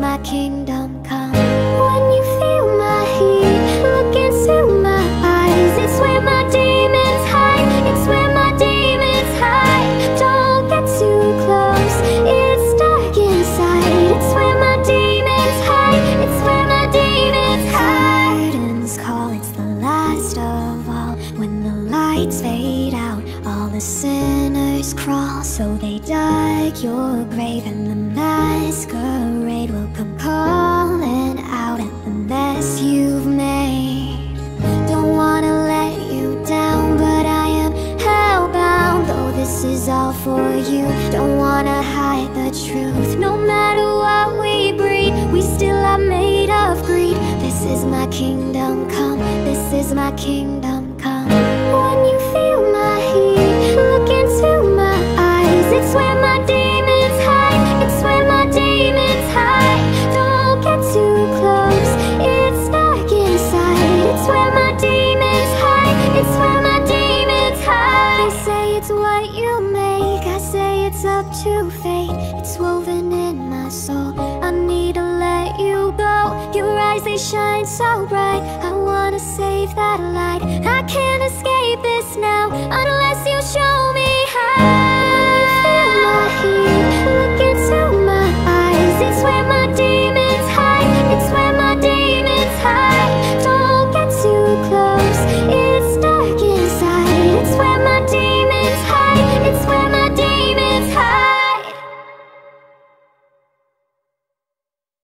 my kingdom come. When you feel my heat, look into my eyes. It's where my demons hide, it's where my demons hide. Don't get too close, it's dark inside. It's where my demons hide, it's where my demons hide. Curtains call, it's the last of all. When the lights fade out, all the sinners crawl. So they dug your grave and the masquerade all for you, don't wanna hide the truth. No matter what we breed, we still are made of greed. This is my kingdom come, this is my kingdom it's up to fate It's woven in my soul, I need to let you go. Your eyes, they shine so bright, I wanna save that light. I can't escape this now, unless